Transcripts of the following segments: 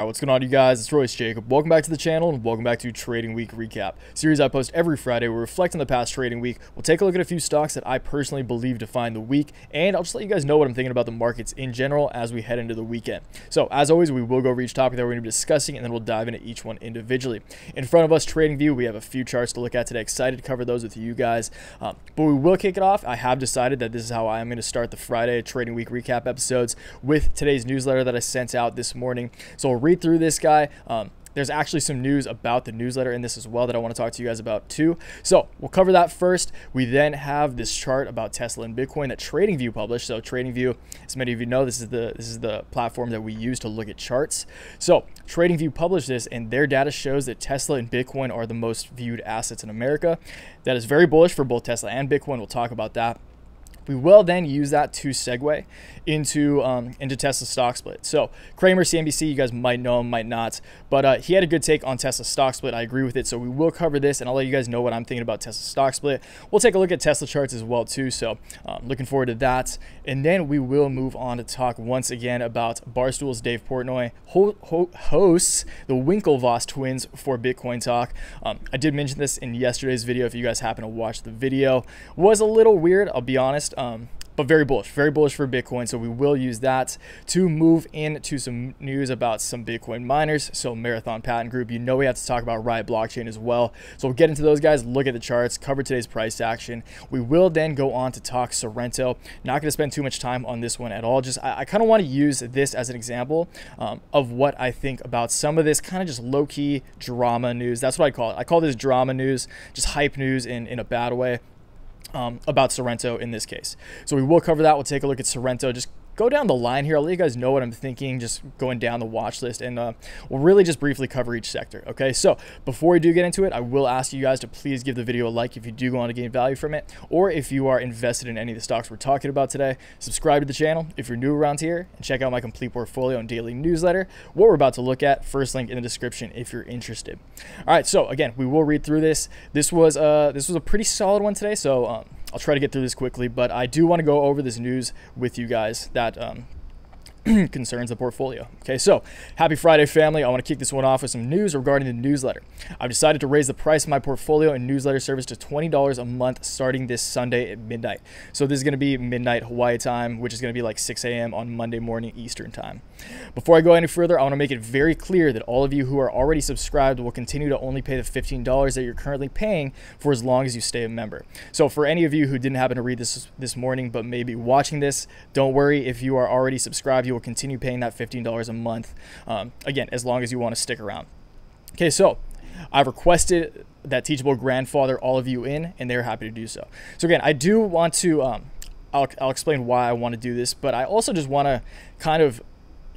Alright, what's going on you guys? It's Royce Jakob. Welcome back to the channel and welcome back to Trading Week Recap. Series I post every Friday. We reflect on the past trading week. We'll take a look at a few stocks that I personally believe define the week, and I'll just let you guys know what I'm thinking about the markets in general as we head into the weekend. So, as always, we will go over each topic that we're going to be discussing, and then we'll dive into each one individually. In front of us, Trading View, we have a few charts to look at today. Excited to cover those with you guys. Um, but we will kick it off. I have decided that this is how I am going to start the Friday Trading Week Recap episodes with today's newsletter that I sent out this morning. So, we'll read through this guy. Um, there's actually some news about the newsletter in this as well that I want to talk to you guys about too. So we'll cover that first. We then have this chart about Tesla and Bitcoin that TradingView published. So TradingView, as many of you know, this is the this is the platform that we use to look at charts. So TradingView published this, and their data shows that Tesla and Bitcoin are the most viewed assets in America. That is very bullish for both Tesla and Bitcoin. We'll talk about that. We will then use that to segue into um, into Tesla stock split. So Cramer, CNBC, you guys might know him, might not, but uh, he had a good take on Tesla stock split. I agree with it. So we will cover this, and I'll let you guys know what I'm thinking about Tesla stock split. We'll take a look at Tesla charts as well too. So um, looking forward to that, and then we will move on to talk once again about Barstool's Dave Portnoy ho- ho- hosts the Winklevoss twins for Bitcoin Talk. Um, I did mention this in yesterday's video. If you guys happen to watch the video, was a little weird. I'll be honest. Um, but very bullish, very bullish for Bitcoin. So we will use that to move into some news about some Bitcoin miners. So Marathon Patent Group, you know we have to talk about Riot Blockchain as well. So we'll get into those guys, look at the charts, cover today's price action. We will then go on to talk Sorrento. Not going to spend too much time on this one at all. Just I, I kind of want to use this as an example um, of what I think about some of this kind of just low-key drama news. That's what I call it. I call this drama news, just hype news in, in a bad way um, about Sorrento in this case. So we will cover that. We'll take a look at Sorrento, just go down the line here. I'll let you guys know what I'm thinking, just going down the watch list, and uh, we'll really just briefly cover each sector. Okay, so before we do get into it, I will ask you guys to please give the video a like if you do want to gain value from it, or if you are invested in any of the stocks we're talking about today. Subscribe to the channel if you're new around here, and check out my complete portfolio and daily newsletter. What we're about to look at, first link in the description if you're interested. All right, so again, we will read through this. This was uh, this was a pretty solid one today, so. Um, I'll try to get through this quickly, but I do want to go over this news with you guys that um, concerns the portfolio. Okay, so happy Friday, family. I want to kick this one off with some news regarding the newsletter. I've decided to raise the price of my portfolio and newsletter service to $20 a month starting this Sunday at midnight. So this is going to be midnight Hawaii time, which is going to be like 6 a.m. on Monday morning Eastern time. Before I go any further, I want to make it very clear that all of you who are already subscribed will continue to only pay the $15 that you're currently paying for as long as you stay a member. So for any of you who didn't happen to read this this morning but maybe watching this, don't worry. If you are already subscribed, you will continue paying that $15 a month. Um, again, as long as you want to stick around. Okay, so I've requested that Teachable grandfather all of you in, and they're happy to do so. So again, I do want to. Um, I'll, I'll explain why I want to do this, but I also just want to kind of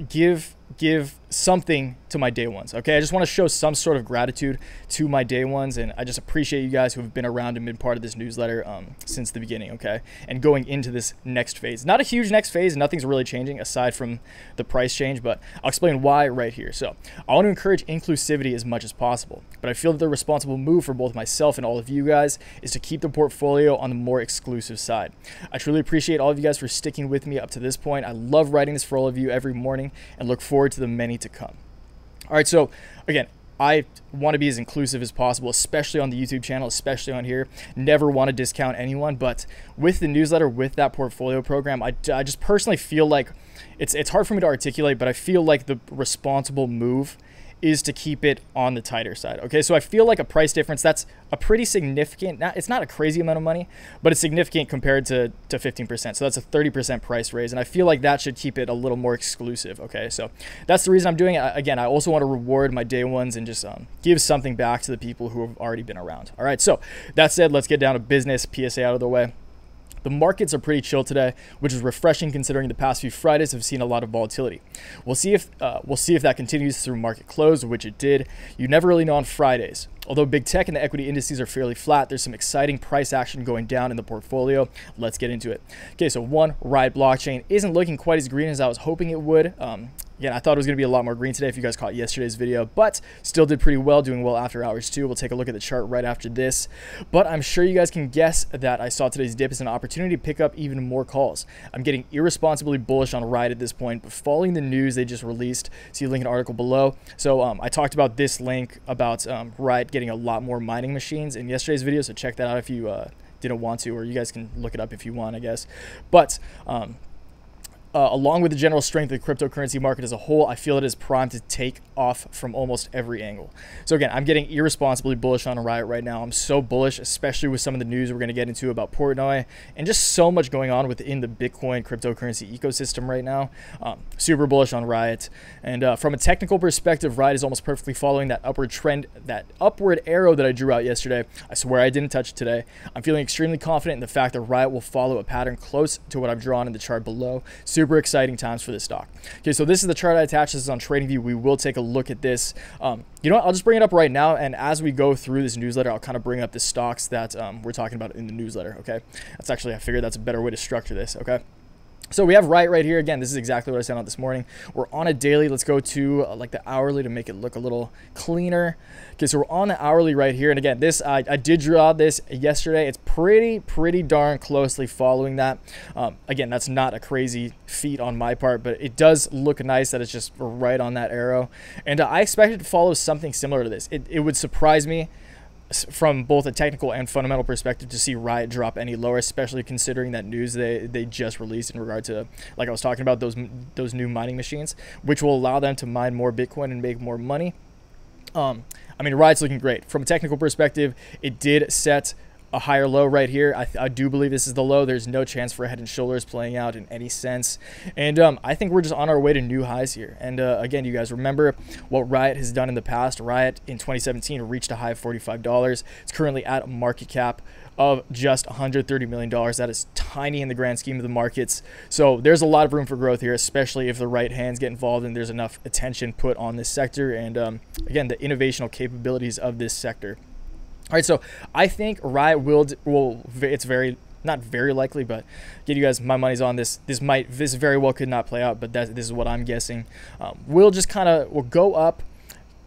give give something to my day ones. Okay, I just want to show some sort of gratitude to my day ones, and I just appreciate you guys who have been around and been part of this newsletter um, since the beginning. Okay, and going into this next phase, not a huge next phase, nothing's really changing aside from the price change, but I'll explain why right here. So I want to encourage inclusivity as much as possible, but I feel that the responsible move for both myself and all of you guys is to keep the portfolio on the more exclusive side. I truly appreciate all of you guys for sticking with me up to this point. I love writing this for all of you every morning, and look forward to the many to come. All right, so again, I want to be as inclusive as possible, especially on the YouTube channel, especially on here. Never want to discount anyone, but with the newsletter, with that portfolio program, I, I just personally feel like it's it's hard for me to articulate, but I feel like the responsible move is to keep it on the tighter side. Okay, so I feel like a price difference that's a pretty significant. It's not a crazy amount of money, but it's significant compared to to 15%. So that's a 30% price raise, and I feel like that should keep it a little more exclusive. Okay, so that's the reason I'm doing it. Again, I also want to reward my day ones and just um, give something back to the people who have already been around. All right, so that said, let's get down to business. PSA out of the way. The markets are pretty chill today, which is refreshing considering the past few Fridays have seen a lot of volatility. We'll see if uh, we'll see if that continues through market close, which it did. You never really know on Fridays. Although big tech and the equity indices are fairly flat, there's some exciting price action going down in the portfolio. Let's get into it. Okay, so one, Riot Blockchain isn't looking quite as green as I was hoping it would. Um, Again, I thought it was going to be a lot more green today if you guys caught yesterday's video, but still did pretty well, doing well after hours too. We'll take a look at the chart right after this. But I'm sure you guys can guess that I saw today's dip as an opportunity to pick up even more calls. I'm getting irresponsibly bullish on Riot at this point, but following the news they just released, see link in article below. So um, I talked about this link about um, Riot getting a lot more mining machines in yesterday's video, so check that out if you uh, didn't want to, or you guys can look it up if you want, I guess. But um, uh, along with the general strength of the cryptocurrency market as a whole, I feel it is primed to take off from almost every angle. So again, I'm getting irresponsibly bullish on Riot right now. I'm so bullish, especially with some of the news we're going to get into about Portnoy and just so much going on within the Bitcoin cryptocurrency ecosystem right now. Um, super bullish on Riot. And uh, from a technical perspective, Riot is almost perfectly following that upward trend, that upward arrow that I drew out yesterday. I swear I didn't touch it today. I'm feeling extremely confident in the fact that Riot will follow a pattern close to what I've drawn in the chart below. Super super exciting times for this stock. Okay, so this is the chart I attached. This is on TradingView. We will take a look at this. Um, you know what? I'll just bring it up right now. And as we go through this newsletter, I'll kind of bring up the stocks that um, we're talking about in the newsletter. Okay, that's actually, I figured that's a better way to structure this. Okay. So we have right right here. Again, this is exactly what I sent out this morning. We're on a daily. Let's go to uh, like the hourly to make it look a little cleaner. Okay, so we're on the hourly right here. And again, this I, I did draw this yesterday. It's pretty, pretty darn closely following that. Um, again, that's not a crazy feat on my part, but it does look nice that it's just right on that arrow. And uh, I expected to follow something similar to this. It, it would surprise me from both a technical and fundamental perspective to see Riot drop any lower, especially considering that news they, they just released in regard to, like I was talking about, those those new mining machines, which will allow them to mine more Bitcoin and make more money. Um, I mean, Riot's looking great. From a technical perspective, it did set a higher low right here. I, I, do believe this is the low. There's no chance for head and shoulders playing out in any sense. And um, I think we're just on our way to new highs here. And uh, again, you guys remember what Riot has done in the past. Riot in 2017 reached a high of $45. It's currently at a market cap of just $130 million. That is tiny in the grand scheme of the markets. So there's a lot of room for growth here, especially if the right hands get involved and there's enough attention put on this sector. And um, again, the innovational capabilities of this sector. All right, so I think Riot will will it's very not very likely, but get you guys my money's on this. This might this very well could not play out, but that this is what I'm guessing. Um, we'll just kind of we'll go up,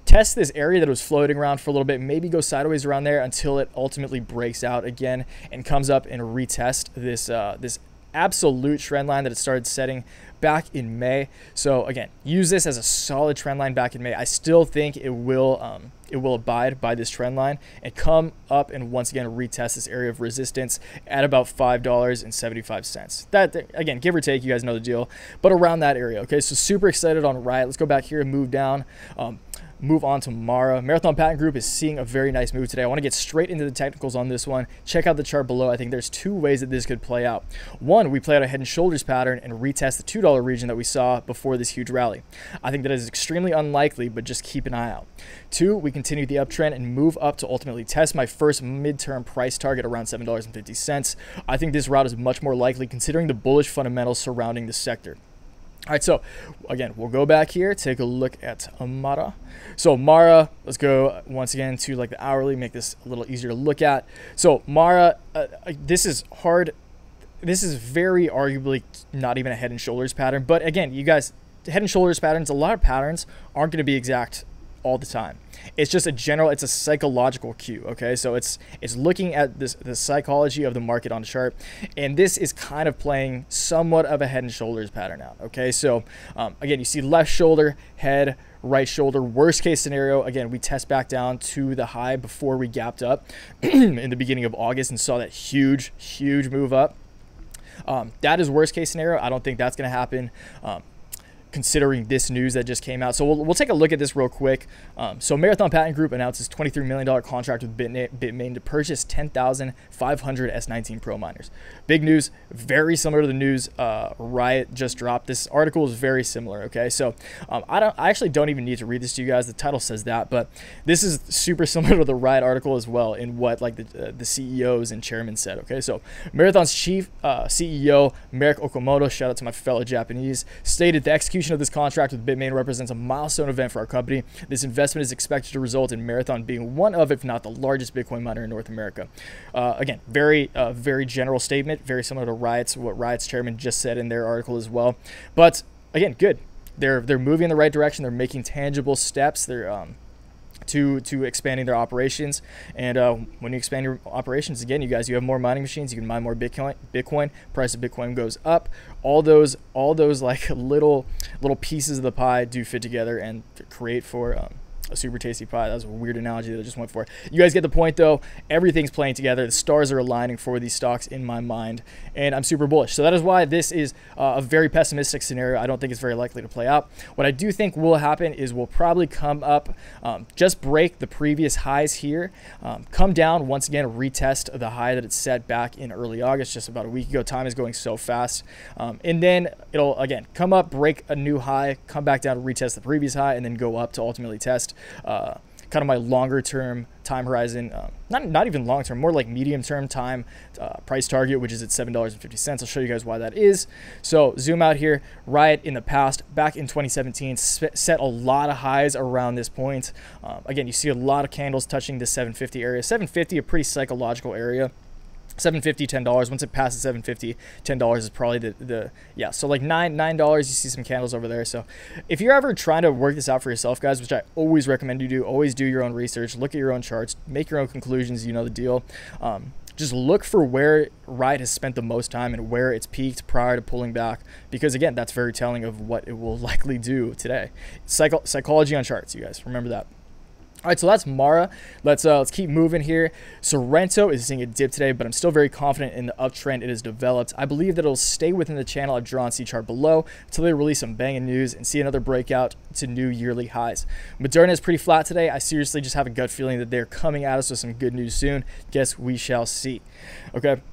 test this area that was floating around for a little bit, maybe go sideways around there until it ultimately breaks out again and comes up and retest this uh, this absolute trend line that it started setting back in May. So again, use this as a solid trend line back in May. I still think it will um, it will abide by this trend line and come up and once again retest this area of resistance at about $5.75. That again, give or take, you guys know the deal, but around that area. Okay, so super excited on Riot. Let's go back here and move down. Um, move on to Mara. Marathon Patent Group is seeing a very nice move today. I want to get straight into the technicals on this one. Check out the chart below. I think there's two ways that this could play out. One, we play out a head and shoulders pattern and retest the $2 region that we saw before this huge rally. I think that is extremely unlikely, but just keep an eye out. Two, we continue the uptrend and move up to ultimately test my first midterm price target around $7.50. I think this route is much more likely considering the bullish fundamentals surrounding the sector. All right, so again, we'll go back here, take a look at Amara. So Mara, let's go once again to like the hourly, make this a little easier to look at. So Mara, uh, uh this is hard. This is very arguably not even a head and shoulders pattern. But again, you guys, head and shoulders patterns, a lot of patterns aren't going to be exact all the time. It's just a general, it's a psychological cue. Okay, so it's it's looking at this the psychology of the market on the chart, and this is kind of playing somewhat of a head and shoulders pattern out. Okay, so um, again, you see left shoulder, head, right shoulder. Worst case scenario, again, we test back down to the high before we gapped up in the beginning of August and saw that huge, huge move up. Um, that is worst case scenario. I don't think that's going to happen. Um, considering this news that just came out. So we'll, we'll take a look at this real quick. Um, so Marathon Patent Group announces $23 million contract with Bitmain to purchase 10,500 S19 Pro miners. Big news, very similar to the news uh, Riot just dropped. This article is very similar. Okay, so um, I don't, I actually don't even need to read this to you guys. The title says that, but this is super similar to the Riot article as well in what like the uh, the CEOs and chairman said. Okay, so Marathon's chief uh, CEO Merrick Okamoto, shout out to my fellow Japanese, stated the execution of this contract with Bitmain represents a milestone event for our company. This investment is expected to result in Marathon being one of, if not the largest Bitcoin miner in North America. Uh, again, very, uh, very general statement, very similar to Riot's, what Riot's chairman just said in their article as well. But again, good. They're they're moving in the right direction. They're making tangible steps. They're um, to to expanding their operations. And uh, when you expand your operations, again, you guys, you have more mining machines. You can mine more Bitcoin. Bitcoin price of Bitcoin goes up. All those all those like little little pieces of the pie do fit together and create for um, a super tasty pie. That was a weird analogy that I just went for. You guys get the point though. Everything's playing together. The stars are aligning for these stocks in my mind, and I'm super bullish. So that is why this is uh, a very pessimistic scenario. I don't think it's very likely to play out. What I do think will happen is we'll probably come up, um, just break the previous highs here, um, come down once again, retest the high that it set back in early August, just about a week ago. Time is going so fast, um, and then it'll again come up, break a new high, come back down, retest the previous high, and then go up to ultimately test uh, kind of my longer term time horizon, uh, not, not even long term, more like medium term time uh, price target, which is at $7.50. I'll show you guys why that is. So, zoom out here. Riot in the past, back in 2017, set a lot of highs around this point. Um, again, you see a lot of candles touching the 750 area. 750, a pretty psychological area. 750 10 dollars. Once it passes 750 10 dollars is probably the, the yeah. So like nine nine dollars you see some candles over there. So if you're ever trying to work this out for yourself guys which i always recommend you do always do your own research look at your own charts make your own conclusions you know the deal. Um, just look for where Riot has spent the most time and where it's peaked prior to pulling back because again that's very telling of what it will likely do today. Psycho- psychology on charts you guys remember that all right, so that's Mara. Let's uh, let's keep moving here. Sorrento is seeing a dip today, but I'm still very confident in the uptrend it has developed. I believe that it'll stay within the channel I've drawn C chart below until they release some banging news and see another breakout to new yearly highs. Moderna is pretty flat today. I seriously just have a gut feeling that they're coming at us with some good news soon. Guess we shall see. Okay,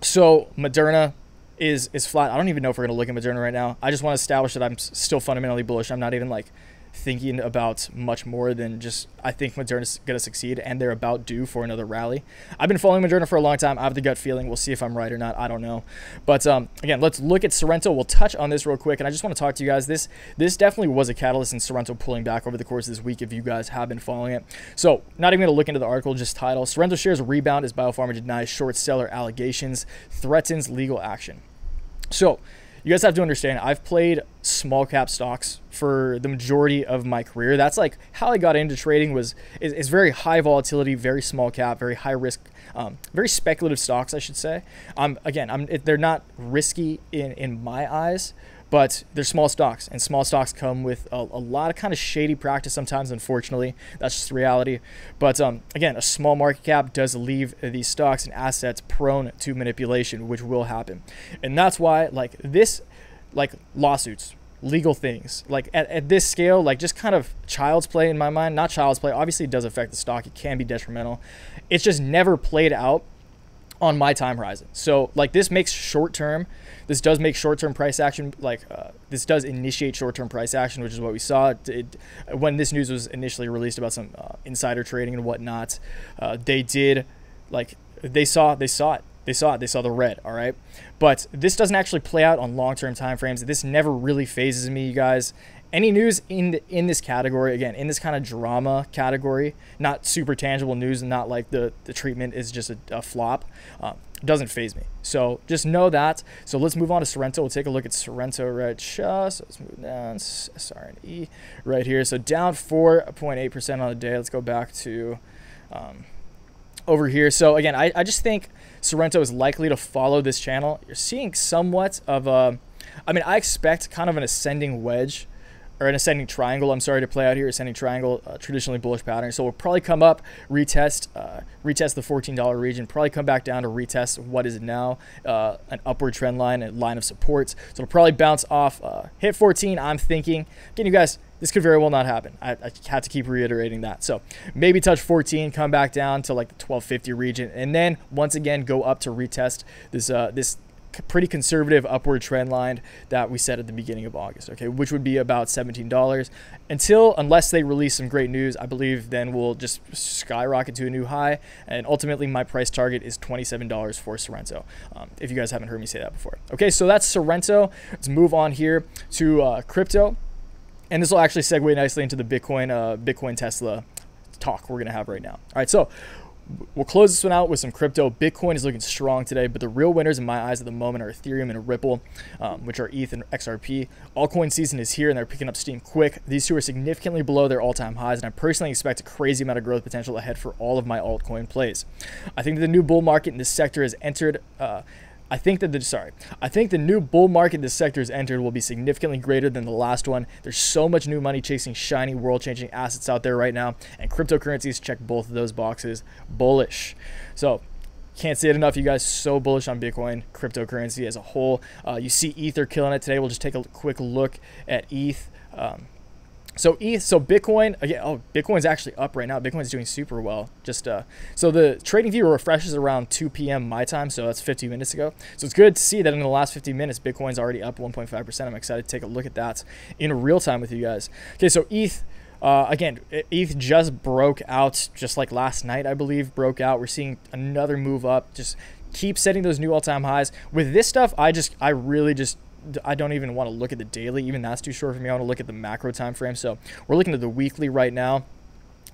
so Moderna is is flat. I don't even know if we're gonna look at Moderna right now. I just want to establish that I'm still fundamentally bullish. I'm not even like thinking about much more than just I think Moderna's going to succeed and they're about due for another rally. I've been following Moderna for a long time. I have the gut feeling. We'll see if I'm right or not. I don't know. But um, again, let's look at Sorrento. We'll touch on this real quick, and I just want to talk to you guys. This this definitely was a catalyst in Sorrento pulling back over the course of this week. If you guys have been following it, so not even going to look into the article, just title: Sorrento shares rebound as Biopharma denies short seller allegations, threatens legal action. So you guys have to understand I've played small cap stocks for the majority of my career. That's like how I got into trading was is, is very high volatility, very small cap, very high risk, um, very speculative stocks, I should say. Um, again, I'm, they're not risky in, in my eyes, but they're small stocks, and small stocks come with a, a lot of kind of shady practice sometimes. Unfortunately, that's just reality. But um, again, a small market cap does leave these stocks and assets prone to manipulation, which will happen, and that's why like this, like lawsuits, legal things like at, at this scale like just kind of child's play in my mind. Not child's play obviously it does affect the stock. It can be detrimental. It's just never played out on my time horizon. So like this makes short term this does make short-term price action like uh, this does initiate short-term price action, which is what we saw it, it, when this news was initially released about some uh, insider trading and whatnot. Uh, they did like they saw they saw it. They saw it. They saw the red. All right, but this doesn't actually play out on long-term time frames. This never really fazes me, you guys any news in in this category again in this kind of drama category not super tangible news and not like the the treatment is just a, a flop um, doesn't faze me. So just know that. So let's move on to sorrento. We'll take a look at sorrento right just so let's move down srne right here. So down 4.8% on the day. Let's go back to um, over here. So again I, I just think sorrento is likely to follow this channel. You're seeing somewhat of a I mean, I expect kind of an ascending wedge or an ascending triangle, I'm sorry to play out here, ascending triangle, uh, traditionally bullish pattern. So we'll probably come up, retest, uh, retest the $14 region, probably come back down to retest what is it now uh, an upward trend line, a line of supports. So it'll probably bounce off, uh, hit 14. I'm thinking, again, you guys, this could very well not happen. I, I, have to keep reiterating that. So maybe touch 14, come back down to like the 1250 region, and then once again go up to retest this uh, this pretty conservative upward trend line that we set at the beginning of August, okay, which would be about $17. Until, unless they release some great news, I believe then we'll just skyrocket to a new high. And ultimately, my price target is $27 for Sorrento, um, if you guys haven't heard me say that before. Okay, so that's Sorrento. Let's move on here to uh, crypto. And this will actually segue nicely into the Bitcoin, uh, Bitcoin Tesla talk we're going to have right now. All right, so we'll close this one out with some crypto. Bitcoin is looking strong today, but the real winners in my eyes at the moment are Ethereum and Ripple, um, which are ETH and XRP. Altcoin season is here and they're picking up steam quick. These two are significantly below their all time highs, and I personally expect a crazy amount of growth potential ahead for all of my altcoin plays. I think the new bull market in this sector has entered. Uh, I think that the sorry, I think the new bull market this sector has entered will be significantly greater than the last one. There's so much new money chasing shiny, world-changing assets out there right now, and cryptocurrencies check both of those boxes. Bullish. So can't say it enough. You guys so bullish on Bitcoin, cryptocurrency as a whole. Uh, you see Ether killing it today. We'll just take a quick look at ETH. Um, so ETH, so Bitcoin again. Oh, Bitcoin's actually up right now. Bitcoin's doing super well. Just uh, so the trading view refreshes around 2 p.m. my time, so that's 50 minutes ago. So it's good to see that in the last 50 minutes, Bitcoin's already up 1.5 percent. I'm excited to take a look at that in real time with you guys. Okay, so ETH. Uh, again, ETH just broke out just like last night, I believe, broke out. We're seeing another move up. Just keep setting those new all-time highs. With this stuff, I just, I really just I don't even want to look at the daily. Even that's too short for me. I want to look at the macro time frame. So we're looking at the weekly right now.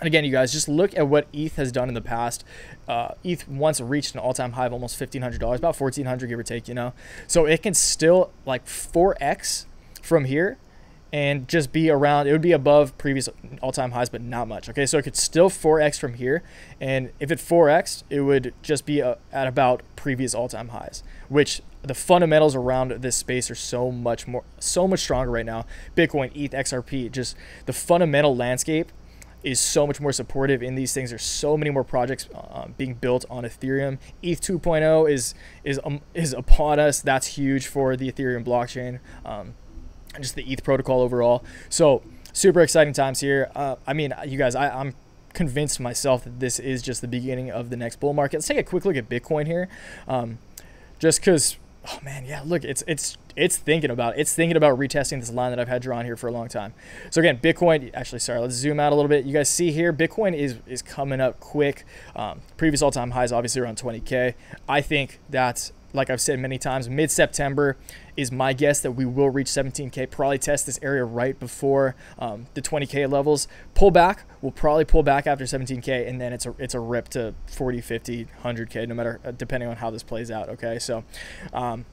And again, you guys, just look at what ETH has done in the past. Uh, ETH once reached an all-time high of almost $1,500, about 1,400 give or take, you know. So it can still like 4x from here and just be around. It would be above previous all-time highs, but not much. Okay, so it could still 4x from here, and if it 4x, it would just be uh, at about previous all-time highs, which the fundamentals around this space are so much more, so much stronger right now. Bitcoin, ETH, XRP, just the fundamental landscape is so much more supportive in these things. There's so many more projects uh, being built on Ethereum. ETH 2.0 is is um, is upon us. That's huge for the Ethereum blockchain, um, just the ETH protocol overall. So super exciting times here. Uh, I mean, you guys, I, I'm convinced myself that this is just the beginning of the next bull market. Let's take a quick look at Bitcoin here, um, just because oh man, yeah, look, it's it's it's thinking about it's thinking about retesting this line that I've had drawn here for a long time. So again, Bitcoin. Actually, sorry, let's zoom out a little bit. You guys see here, Bitcoin is is coming up quick. Um, previous all time highs obviously around 20k. I think that's like I've said many times, mid September is my guess that we will reach 17K. Probably test this area right before um, the 20K levels. Pull back. We'll probably pull back after 17K, and then it's a it's a rip to 40, 50, 100K, no matter uh, depending on how this plays out. Okay, so. Um,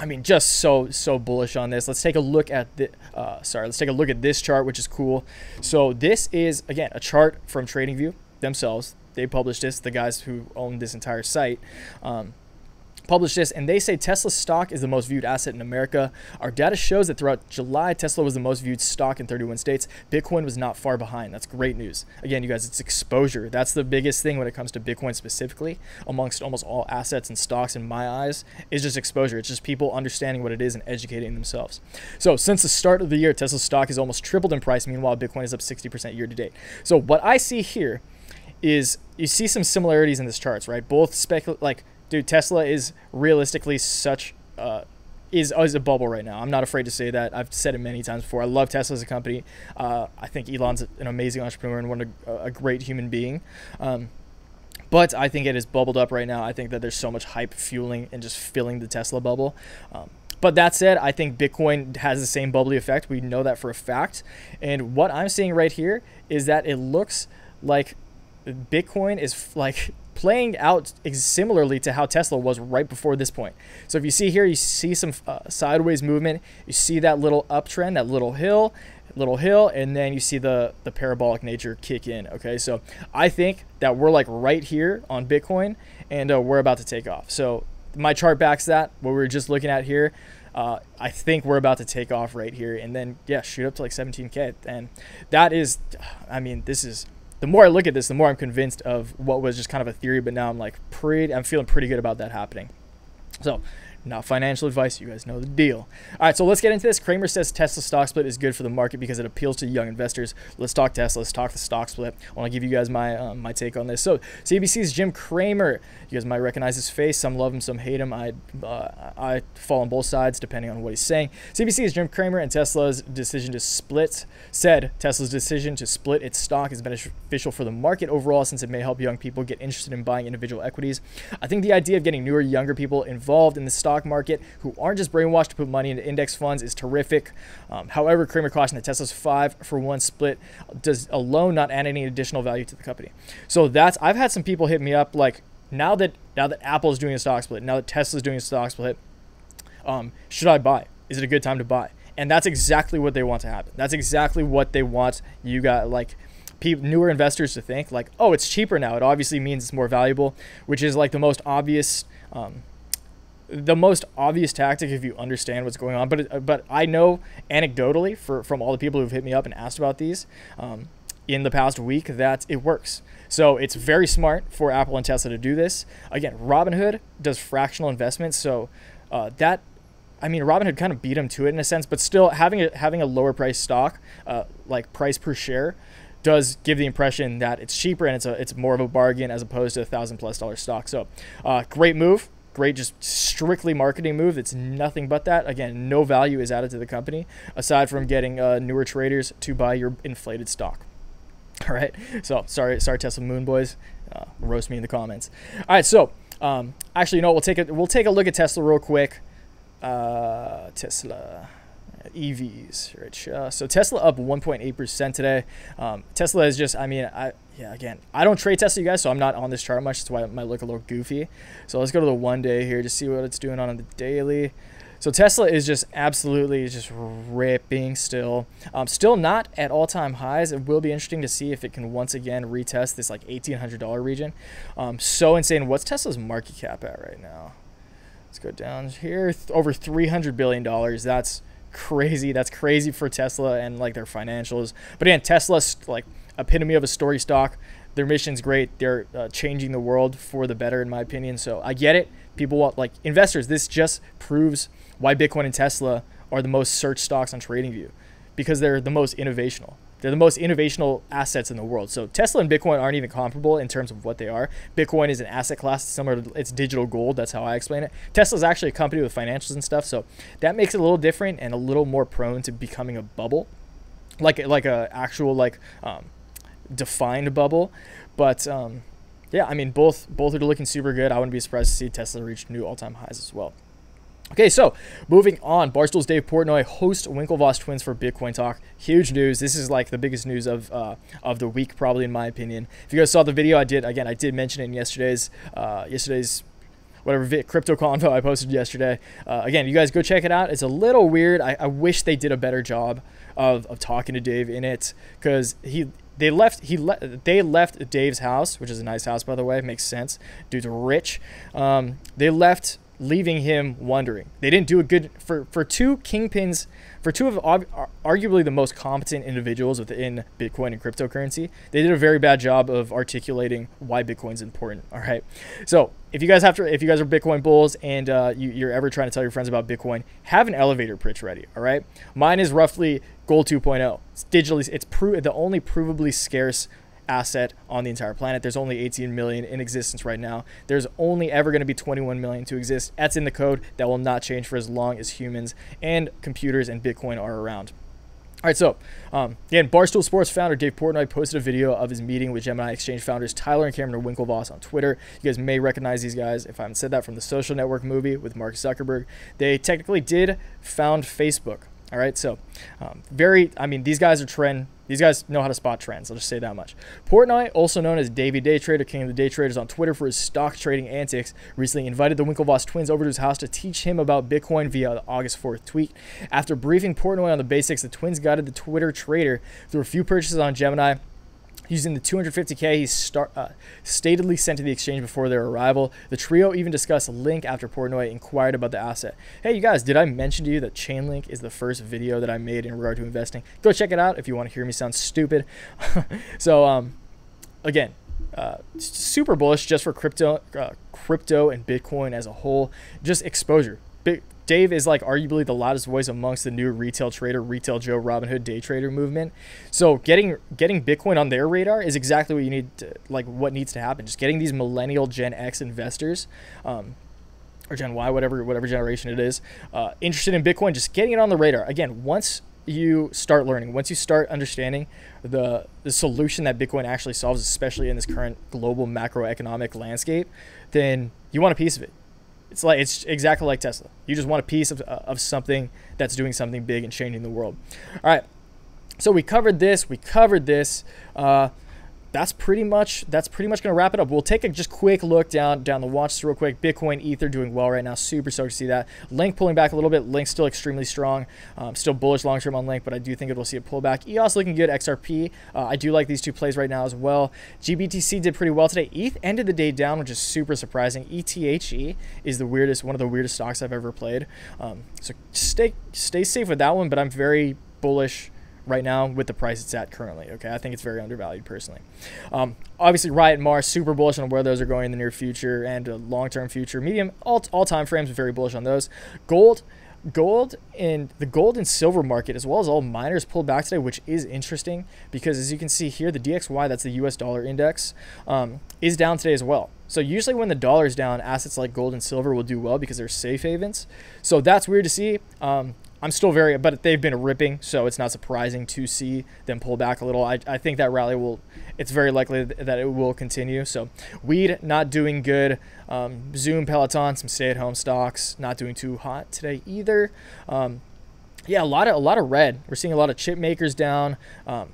I mean, just so so bullish on this. Let's take a look at the. Uh, sorry, let's take a look at this chart, which is cool. So this is again a chart from TradingView themselves. They published this. The guys who own this entire site. Um, published this, and they say Tesla stock is the most viewed asset in America. Our data shows that throughout July, Tesla was the most viewed stock in 31 states. Bitcoin was not far behind. That's great news. Again, you guys, it's exposure. That's the biggest thing when it comes to Bitcoin specifically, amongst almost all assets and stocks in my eyes, is just exposure. It's just people understanding what it is and educating themselves. So since the start of the year, Tesla stock has almost tripled in price. Meanwhile, Bitcoin is up 60% year to date. So what I see here is you see some similarities in this charts, right? Both specul like dude, Tesla is realistically such uh, is is a bubble right now. I'm not afraid to say that. I've said it many times before. I love Tesla as a company. Uh, I think Elon's an amazing entrepreneur and one a, a great human being. Um, but I think it is bubbled up right now. I think that there's so much hype fueling and just filling the Tesla bubble. Um, but that said, I think Bitcoin has the same bubbly effect. We know that for a fact. And what I'm seeing right here is that it looks like Bitcoin is like playing out similarly to how Tesla was right before this point. So if you see here, you see some uh, sideways movement, you see that little uptrend, that little hill, little hill, and then you see the, the parabolic nature kick in, okay? So I think that we're like right here on Bitcoin, and uh, we're about to take off. So my chart backs that, what we were just looking at here. Uh, I think we're about to take off right here, and then, yeah, shoot up to like 17K. And that is, I mean, this is the more I look at this, the more I'm convinced of what was just kind of a theory, but now I'm like pretty, I'm feeling pretty good about that happening. So not financial advice. You guys know the deal. All right, so let's get into this. Cramer says Tesla stock split is good for the market because it appeals to young investors. Let's talk Tesla. Let's talk the stock split. I want to give you guys my um, my take on this. So CNBC's Jim Cramer. You guys might recognize his face. Some love him, some hate him. I uh, I fall on both sides depending on what he's saying. CNBC's Jim Cramer and Tesla's decision to split said Tesla's decision to split its stock is beneficial for the market overall since it may help young people get interested in buying individual equities. I think the idea of getting newer, younger people involved in the stock market who aren't just brainwashed to put money into index funds is terrific. Um, however, Cramer cautioned that Tesla's five for one split does alone not add any additional value to the company. So that's I've had some people hit me up like now that now that Apple is doing a stock split, now that Tesla's doing a stock split, um, should I buy? Is it a good time to buy? And that's exactly what they want to happen. That's exactly what they want you got like people, newer investors to think like, oh, it's cheaper now. It obviously means it's more valuable, which is like the most obvious, um, the most obvious tactic if you understand what's going on. But but I know anecdotally for from all the people who've hit me up and asked about these um, in the past week that it works. So it's very smart for Apple and Tesla to do this. Again, Robinhood does fractional investments, so uh, that I mean, Robinhood kind of beat them to it in a sense, but still having a, having a lower price stock, uh, like price per share, does give the impression that it's cheaper and it's a it's more of a bargain as opposed to a thousand plus dollar stock. So, uh, great move, great just strictly marketing move. It's nothing but that. Again, no value is added to the company aside from getting uh, newer traders to buy your inflated stock. All right. So sorry, sorry, Tesla Moon boys, uh, roast me in the comments. All right. So um, actually, you know, we'll take a we'll take a look at Tesla real quick. Uh, Tesla. EVs, right? Uh, so Tesla up 1.8% today. Um, Tesla is just, I mean, I yeah, again, I don't trade Tesla, you guys, so I'm not on this chart much. That's why it might look a little goofy. So let's go to the one day here to see what it's doing on the daily. So Tesla is just absolutely just ripping still. Um, still not at all-time highs. It will be interesting to see if it can once again retest this like $1,800 region. Um, so insane. What's Tesla's market cap at right now? Let's go down here. Over $300 billion. That's crazy. That's crazy for Tesla and like their financials. But again, Tesla's like epitome of a story stock. Their mission's great. They're uh, changing the world for the better, in my opinion. So I get it. People want like investors. This just proves why Bitcoin and Tesla are the most searched stocks on TradingView because they're the most innovational. They're the most innovational assets in the world. So Tesla and Bitcoin aren't even comparable in terms of what they are. Bitcoin is an asset class similar to it's digital gold. That's how I explain it. Tesla is actually a company with financials and stuff. So that makes it a little different and a little more prone to becoming a bubble, like like a actual like um, defined bubble. But um, yeah, I mean both both are looking super good. I wouldn't be surprised to see Tesla reach new all-time highs as well. Okay, so moving on, Barstool's Dave Portnoy host Winklevoss twins for Bitcoin Talk. Huge news. This is like the biggest news of uh, of the week, probably in my opinion. If you guys saw the video, I did again. I did mention it in yesterday's uh, yesterday's whatever crypto convo I posted yesterday. Uh, again, you guys go check it out. It's a little weird. I, I wish they did a better job of, of talking to Dave in it because he they left he le- they left Dave's house, which is a nice house by the way. Makes sense. Dude's rich. Um, they left leaving him wondering. They didn't do a good for for two kingpins, for two of arguably the most competent individuals within Bitcoin and cryptocurrency. They did a very bad job of articulating why Bitcoin's important. All right, so if you guys have to, if you guys are Bitcoin bulls and uh, you, are ever trying to tell your friends about Bitcoin, have an elevator pitch ready. All right, mine is roughly Gold 2.0. It's digitally, it's pro- the only provably scarce asset on the entire planet. There's only 18 million in existence right now. There's only ever going to be 21 million to exist. That's in the code. That will not change for as long as humans and computers and Bitcoin are around. All right, so um, again, Barstool Sports founder Dave Portnoy posted a video of his meeting with Gemini Exchange founders Tyler and Cameron Winklevoss on Twitter. You guys may recognize these guys if I haven't said that from the Social Network movie with Mark Zuckerberg. They technically did found Facebook. All right, so um, very, I mean, these guys are trend. These guys know how to spot trends. I'll just say that much. Portnoy, also known as Davey Day Trader, king of the day traders on Twitter for his stock trading antics, recently invited the Winklevoss twins over to his house to teach him about Bitcoin via the August 4th tweet. After briefing Portnoy on the basics, the twins guided the Twitter trader through a few purchases on Gemini Using the 250K he start, uh, statedly sent to the exchange before their arrival, the trio even discussed Link after Portnoy inquired about the asset. Hey, you guys, did I mention to you that Chainlink is the first video that I made in regard to investing? Go check it out if you want to hear me sound stupid. so, um, again, uh, super bullish just for crypto, uh, crypto and Bitcoin as a whole. Just exposure big, Dave is like arguably the loudest voice amongst the new retail trader, retail Joe, Robinhood day trader movement. So getting getting Bitcoin on their radar is exactly what you need, to, like what needs to happen. Just getting these millennial Gen X investors, um, or Gen Y, whatever whatever generation it is, uh, interested in Bitcoin, just getting it on the radar. Again, once you start learning, once you start understanding the the solution that Bitcoin actually solves, especially in this current global macroeconomic landscape, then you want a piece of it it's like it's exactly like Tesla. You just want a piece of, of something that's doing something big and changing the world. All right. So we covered this. We covered this. Uh, that's pretty much that's pretty much gonna wrap it up. We'll take a just quick look down down the watch real quick. Bitcoin, Ether doing well right now. Super stoked to see that. Link pulling back a little bit. Link still extremely strong. Um, still bullish long term on Link, but I do think it will see a pullback. EOS looking good. XRP. Uh, I do like these two plays right now as well. GBTC did pretty well today. ETH ended the day down, which is super surprising. ETHE is the weirdest one of the weirdest stocks I've ever played. Um, so stay stay safe with that one, but I'm very bullish right now with the price it's at currently. Okay, I think it's very undervalued personally. Um, obviously, Riot and Mars super bullish on where those are going in the near future and long term future. Medium all all time frames very bullish on those. Gold. Gold and the gold and silver market, as well as all miners, pulled back today, which is interesting because as you can see here, the DXY, that's the US dollar index, um, is down today as well. So usually when the dollar is down, assets like gold and silver will do well because they're safe havens. So that's weird to see. Um, I'm still very, but they've been ripping, so it's not surprising to see them pull back a little. I, I think that rally will, it's very likely that it will continue. So, weed not doing good. Um, Zoom, Peloton, some stay-at-home stocks not doing too hot today either. Um, yeah, a lot of a lot of red. We're seeing a lot of chip makers down. Um,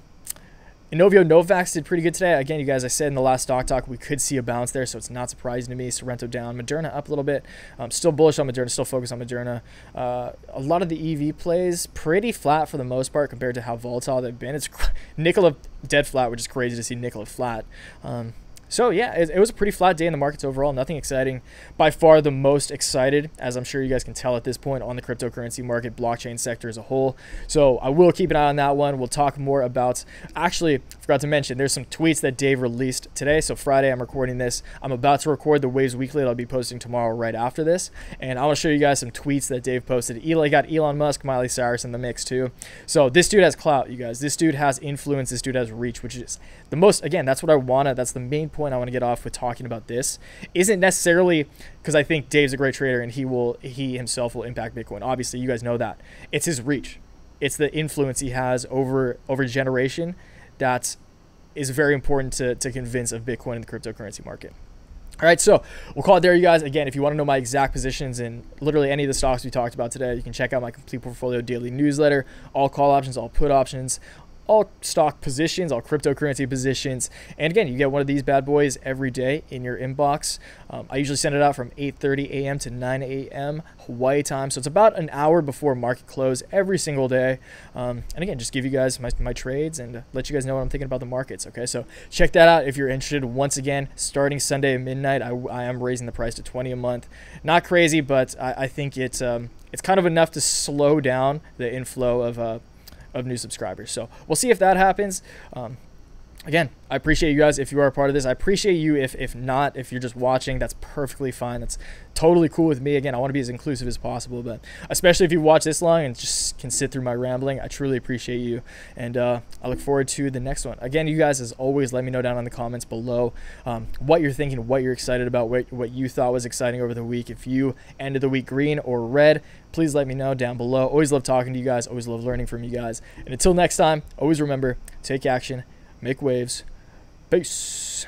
Inovio Novavax did pretty good today. Again, you guys, I said in the last stock talk we could see a bounce there, so it's not surprising to me. Sorrento down, Moderna up a little bit. Um, still bullish on Moderna, still focused on Moderna. Uh, a lot of the EV plays pretty flat for the most part compared to how volatile they've been. It's Nikola dead flat, which is crazy to see Nikola flat. Um, so yeah, it, it, was a pretty flat day in the markets overall. Nothing exciting. By far the most excited, as I'm sure you guys can tell at this point, on the cryptocurrency market, blockchain sector as a whole. So I will keep an eye on that one. We'll talk more about. Actually, forgot to mention there's some tweets that Dave released today. So Friday, I'm recording this. I'm about to record the Waves Weekly that I'll be posting tomorrow right after this, and I want to show you guys some tweets that Dave posted. Eli got Elon Musk, Miley Cyrus in the mix too. So this dude has clout, you guys. This dude has influence. This dude has reach, which is the most. Again, that's what I wanna. That's the main point I want to get off with talking about this isn't necessarily because I think Dave's a great trader and he will he himself will impact Bitcoin. Obviously, you guys know that. It's his reach. It's the influence he has over over generation that is very important to, to convince of Bitcoin in the cryptocurrency market. All right, so we'll call it there, you guys. Again, if you want to know my exact positions in literally any of the stocks we talked about today, you can check out my complete portfolio daily newsletter, all call options, all put options, all stock positions, all cryptocurrency positions. And again, you get one of these bad boys every day in your inbox. Um, I usually send it out from 8:30 a.m. to 9 a.m. Hawaii time, so it's about an hour before market close every single day. Um, and again, just give you guys my, my trades and let you guys know what I'm thinking about the markets. Okay, so check that out if you're interested. Once again, starting Sunday at midnight, I, I am raising the price to 20 a month. Not crazy, but I, I think it's um, it's kind of enough to slow down the inflow of uh, of new subscribers. So we'll see if that happens. Um, again, I appreciate you guys if you are a part of this. I appreciate you if if not, if you're just watching, that's perfectly fine. That's totally cool with me. Again, I want to be as inclusive as possible, but especially if you watch this long and just can sit through my rambling, I truly appreciate you. And uh, I look forward to the next one. Again, you guys, as always, let me know down in the comments below um, what you're thinking, what you're excited about, what, what you thought was exciting over the week. If you ended the week green or red, please let me know down below. Always love talking to you guys, always love learning from you guys. And until next time, always remember take action, make waves. Peace.